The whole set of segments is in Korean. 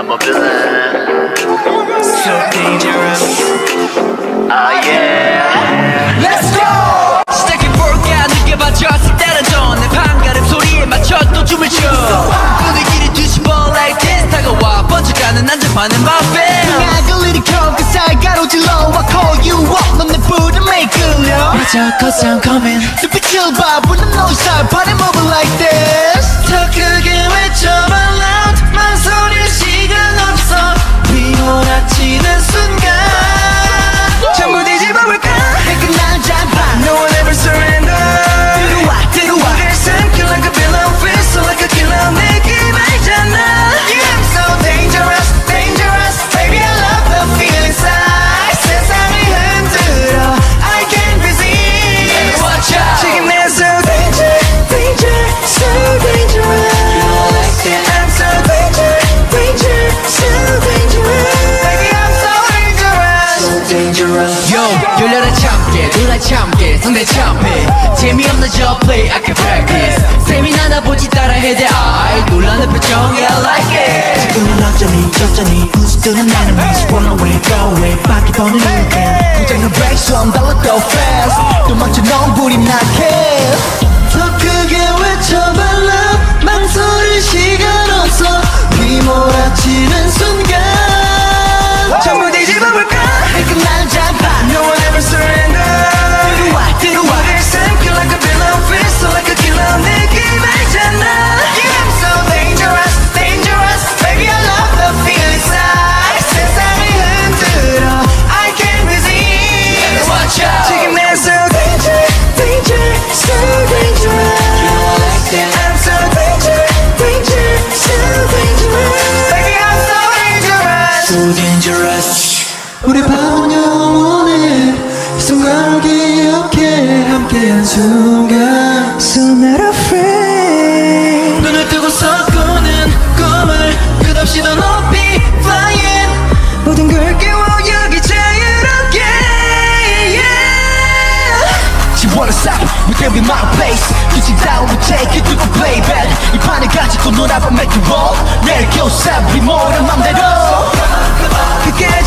I'm a villain. So dangerous Ah, yeah. Let's go 시작해볼까 느껴봐줬을 때는 전내 반가름 소리에 맞춰 또 춤을 춰 분위기를 뒤집어 like this 다가와 번져가는 난잡하는 맘배 약을 일으켜 그 사이 가로질러 I call you up 넌내 부름에 끌려 맞아 cause I'm coming 눈빛을 봐 불는 너의 살 party moving like this 열려라 참깨 놀라 참깨 상대 참패 재미없는 저 play I can practice. 쌤이 나나 보지 따라해 대 I 놀라는 표정 yeah I like it. 지금은 어쩌니 저쩌니. 웃으는 나는 miss run away go away 바퀴 보는 weekend 고장난 브레이크 좀 달라 go fast. 또 맞춰 넌 불이 나게 so dangerous 우리 밤 영원해 이 순간을 기억해 함께한 순간 So not afraid 눈을 뜨고서 꾸는 꿈을 끝없이 더 높이 flying 모든 걸 깨워 여기 자유롭게 yeah. She wanna stop, can be my place Music down, we take it to the playback 이 판을 가지고 놀아봐 make it roll 내일 겨우싸 우리 모든 맘대로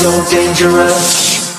So dangerous